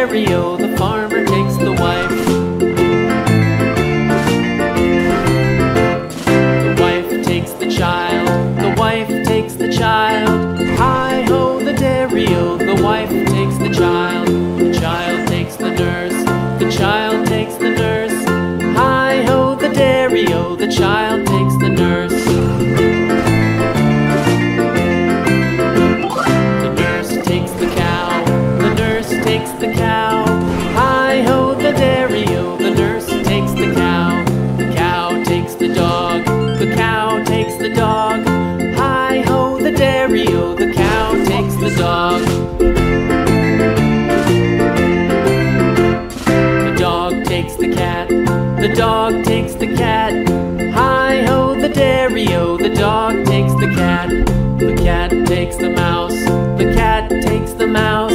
stereo. The takes